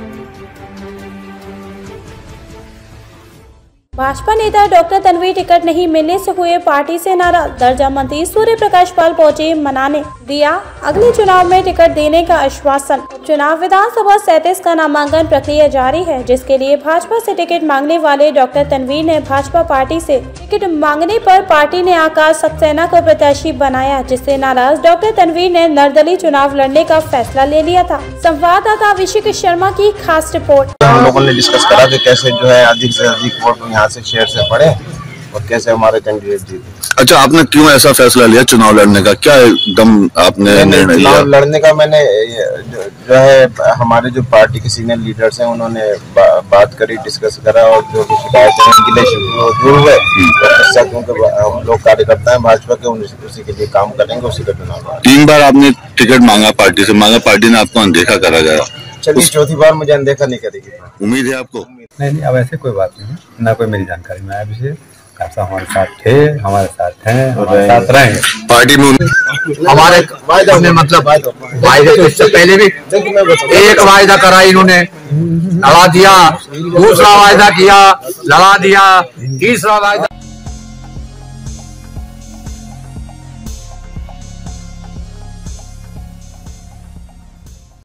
Thank you. Bhajpa नेता doctor Tanveer ticket नहीं मिलने से हुए पार्टी से नाराज़। दर्जा मंत्री सूर्य प्रकाश पाल पहुँचे मनाने। दिया अगले चुनाव में टिकट देने का आश्वासन। चुनाव विधानसभा सैतीस का नामांकन प्रक्रिया जारी है, जिसके लिए भाजपा से टिकट मांगने वाले डॉक्टर तनवीर ने भाजपा पार्टी से टिकट मांगने पर पार्टी ने आकाश सक्सेना को प्रत्याशी बनाया, जिससे नाराज़ डॉक्टर तनवीर ने निर्दलीय चुनाव लड़ने का फैसला ले लिया था। संवाददाता अभिषेक शर्मा की खास रिपोर्ट। हम लोगों ने डिस्कस करा कि कैसे जो है अधिक से अधिक वोट यहाँ से शेर से पड़े और कैसे हमारे कैंडिडेट जीते? अच्छा आपने क्यों ऐसा फैसला लिया चुनाव लड़ने का? क्या एकदम आपने निर्णय लिया? चुनाव लड़ने का मैंने जो, है हमारे जो पार्टी के सीनियर लीडर्स हैं उन्होंने बा, बात करी डिस्कस करा और जो भी शिकायत है उनके लिए दूर हुए क्योंकि हम लोग कार्यकर्ता हैं भाजपा के उन- उसी के लिए काम करेंगे उसी का चुनाव तीन बार आपने टिकट मांगा पार्टी से। मांगा पार्टी ने आपको अनदेखा करा गया। चलिए चौथी बार मुझे अनदेखा नहीं करेगी उम्मीद है आपको? नहीं नहीं अब ऐसे कोई बात नहीं है। ना कोई मेरी जानकारी में आया अभिषेक आप सब हमारे साथ थे हमारे साथ हैं हमारे साथ रहे पार्टी में हमारे हमने मतलब वायदे तो इससे पहले भी एक वायदा करा इन्होंने लड़ा दिया दूसरा वायदा किया लड़ा दिया तीसरा वायदा